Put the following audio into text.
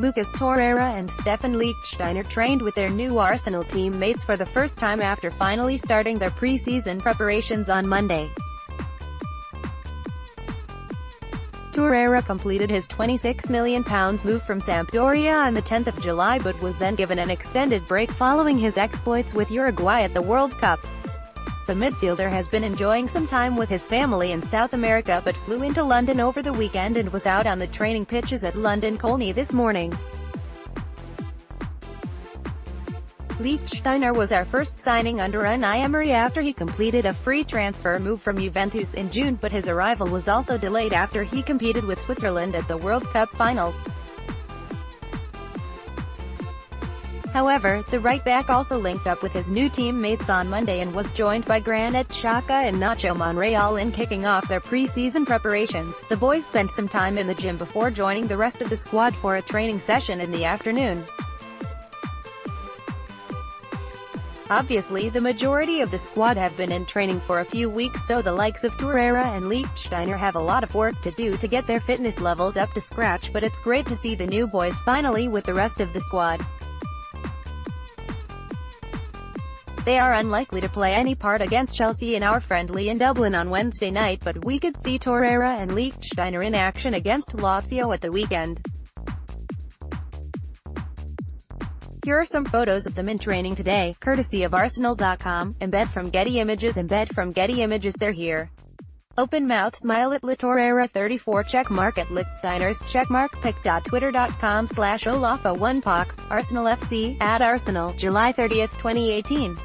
Lucas Torreira and Stephan Lichtsteiner trained with their new Arsenal teammates for the first time after finally starting their pre-season preparations on Monday. Torreira completed his £26 million move from Sampdoria on the 10th of July but was then given an extended break following his exploits with Uruguay at the World Cup. The midfielder has been enjoying some time with his family in South America but flew into London over the weekend and was out on the training pitches at London Colney this morning. Lichtsteiner was our first signing under Unai Emery after he completed a free transfer move from Juventus in June but his arrival was also delayed after he competed with Switzerland at the World Cup finals. However, the right-back also linked up with his new teammates on Monday and was joined by Granit Xhaka and Nacho Monreal in kicking off their pre-season preparations. The boys spent some time in the gym before joining the rest of the squad for a training session in the afternoon. Obviously the majority of the squad have been in training for a few weeks so the likes of Torreira and Lichtsteiner have a lot of work to do to get their fitness levels up to scratch but it's great to see the new boys finally with the rest of the squad. They are unlikely to play any part against Chelsea in our friendly in Dublin on Wednesday night but we could see Torreira and Lichtsteiner in action against Lazio at the weekend. Here are some photos of them in training today, courtesy of Arsenal.com, embed from Getty Images embed from Getty Images they're here. Open mouth smile at Torreira 34 checkmark at Lichtsteiners checkmark pic.twitter.com slash Olafo1pox, Arsenal FC, at Arsenal, July 30, 2018.